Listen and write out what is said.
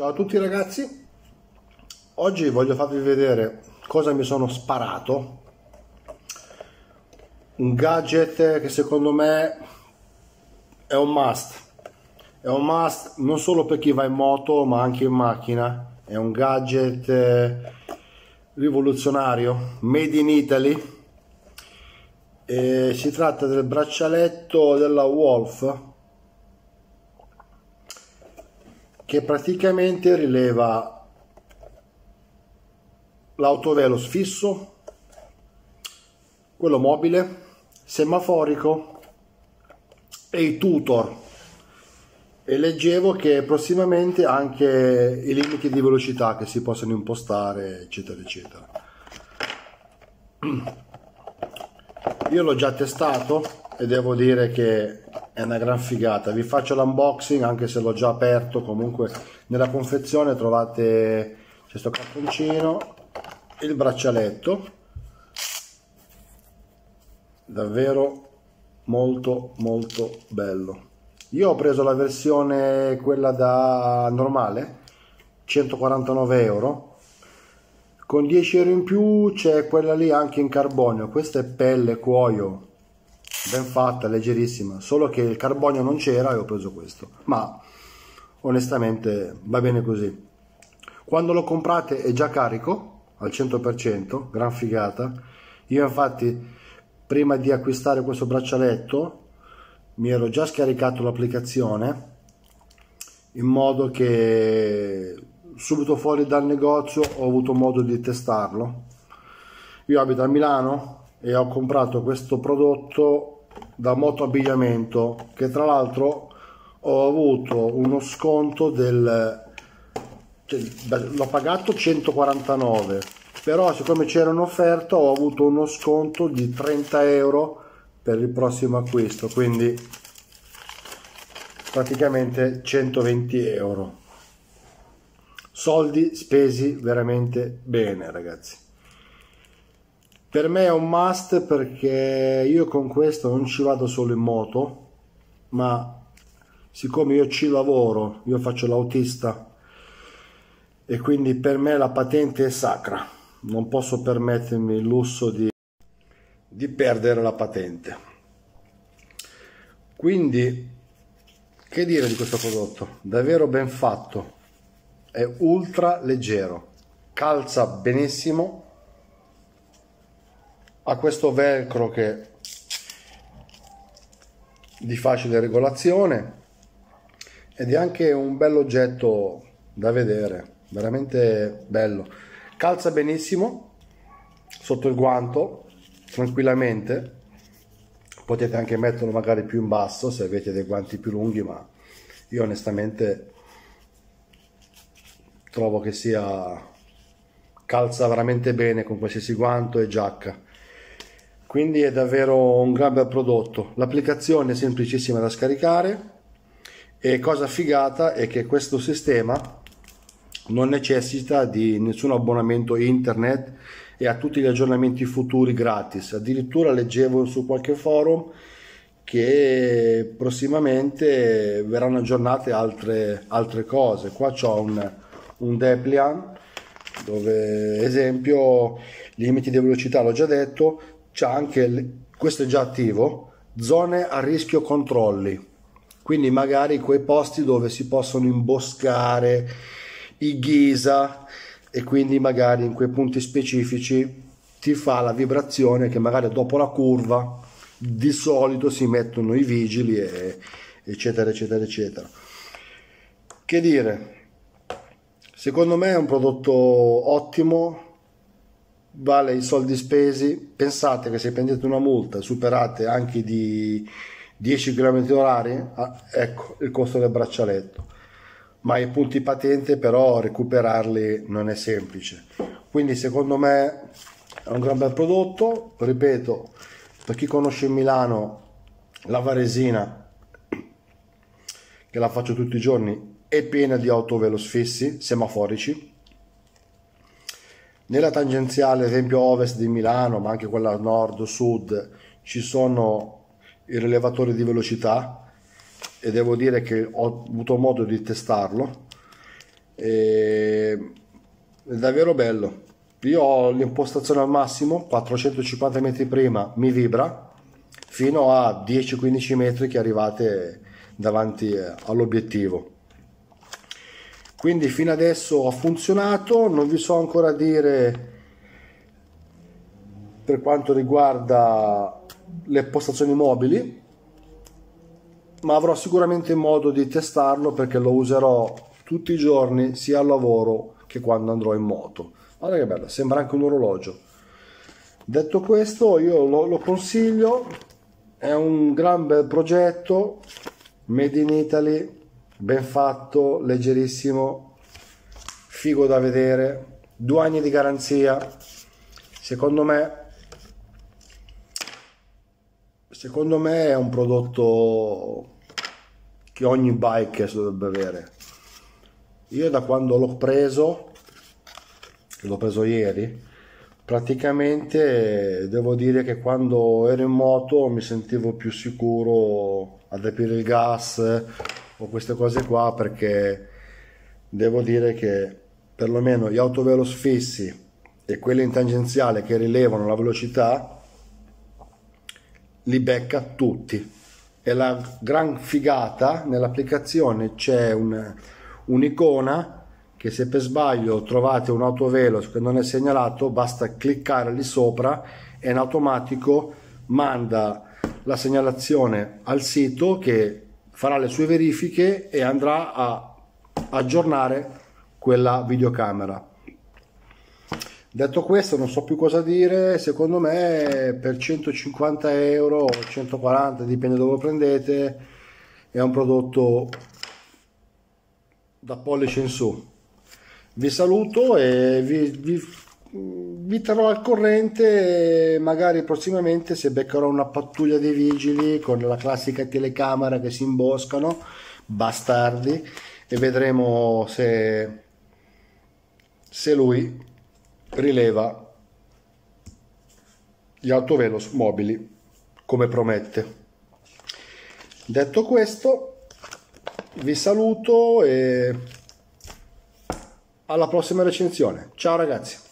Ciao a tutti ragazzi, oggi voglio farvi vedere cosa mi sono sparato, un gadget che secondo me è un must, è un must non solo per chi va in moto ma anche in macchina, è un gadget eh, rivoluzionario, made in Italy, e si tratta del braccialetto della Wolf che praticamente rileva l'autovelox fisso, quello mobile, semaforico e i tutor. E leggevo che prossimamente anche i limiti di velocità che si possono impostare, eccetera, eccetera. Io l'ho già testato e devo dire che è una gran figata. Vi faccio l'unboxing anche se l'ho già aperto comunque nella confezione trovate questo cartoncino il braccialetto. Davvero molto molto bello. Io ho preso la versione quella da normale 149 euro. Con 10 euro in più c'è quella lì anche in carbonio. Questa è pelle cuoio ben fatta, leggerissima, solo che il carbonio non c'era e ho preso questo, ma onestamente va bene così. Quando lo comprate è già carico al 100%, gran figata. Io infatti prima di acquistare questo braccialetto mi ero già scaricato l'applicazione in modo che subito fuori dal negozio ho avuto modo di testarlo. Io abito a Milano, e ho comprato questo prodotto da Moto Abbigliamento che tra l'altro ho avuto uno sconto del cioè, l'ho pagato 149 però siccome c'era un'offerta ho avuto uno sconto di 30 euro per il prossimo acquisto quindi praticamente 120 euro. Soldi spesi veramente bene ragazzi per me è un must perché io con questo non ci vado solo in moto, ma siccome io ci lavoro, io faccio l'autista e quindi per me la patente è sacra, non posso permettermi il lusso di, di perdere la patente. Quindi, che dire di questo prodotto? Davvero ben fatto, è ultra leggero, calza benissimo ha questo velcro che di facile regolazione ed è anche un bel oggetto da vedere veramente bello. Calza benissimo sotto il guanto tranquillamente. Potete anche metterlo magari più in basso se avete dei guanti più lunghi ma io onestamente trovo che sia calza veramente bene con qualsiasi guanto e giacca quindi è davvero un gran bel prodotto. L'applicazione è semplicissima da scaricare e cosa figata è che questo sistema non necessita di nessun abbonamento internet e ha tutti gli aggiornamenti futuri gratis. Addirittura leggevo su qualche forum che prossimamente verranno aggiornate altre, altre cose. Qua c'ho un, un Deplian dove esempio limiti di velocità l'ho già detto c'è anche, questo è già attivo, zone a rischio controlli, quindi magari quei posti dove si possono imboscare i ghisa e quindi magari in quei punti specifici ti fa la vibrazione che magari dopo la curva di solito si mettono i vigili e, eccetera eccetera eccetera. Che dire? Secondo me è un prodotto ottimo vale i soldi spesi. Pensate che se prendete una multa superate anche di 10 km orari, ah, ecco il costo del braccialetto. Ma i punti patente però recuperarli non è semplice. Quindi secondo me è un gran bel prodotto, ripeto, per chi conosce Milano la Varesina che la faccio tutti i giorni è piena di autovelos fissi, semaforici nella tangenziale, ad esempio ovest di Milano, ma anche quella nord-sud, ci sono i rilevatori di velocità e devo dire che ho avuto modo di testarlo. E è davvero bello. Io ho l'impostazione al massimo 450 metri prima mi vibra fino a 10-15 metri che arrivate davanti eh, all'obiettivo quindi fino adesso ha funzionato. Non vi so ancora dire per quanto riguarda le postazioni mobili ma avrò sicuramente modo di testarlo perché lo userò tutti i giorni sia al lavoro che quando andrò in moto. Guarda che bello sembra anche un orologio. Detto questo io lo, lo consiglio. È un gran bel progetto made in Italy ben fatto leggerissimo figo da vedere due anni di garanzia. Secondo me secondo me è un prodotto che ogni bike dovrebbe avere. Io da quando l'ho preso l'ho preso ieri praticamente devo dire che quando ero in moto mi sentivo più sicuro ad aprire il gas o queste cose qua perché devo dire che perlomeno gli autovelox fissi e quelli in tangenziale che rilevano la velocità li becca tutti. E la gran figata nell'applicazione c'è un, un'icona che se per sbaglio trovate un autovelox che non è segnalato basta cliccare lì sopra e in automatico manda la segnalazione al sito che farà le sue verifiche e andrà a aggiornare quella videocamera. Detto questo non so più cosa dire. Secondo me per 150 euro o 140 dipende dove lo prendete è un prodotto da pollice in su. Vi saluto e vi, vi, vi terrò al corrente magari prossimamente se beccherò una pattuglia di vigili con la classica telecamera che si imboscano bastardi e vedremo se se lui rileva gli autovelos mobili come promette detto questo vi saluto e alla prossima recensione. Ciao ragazzi!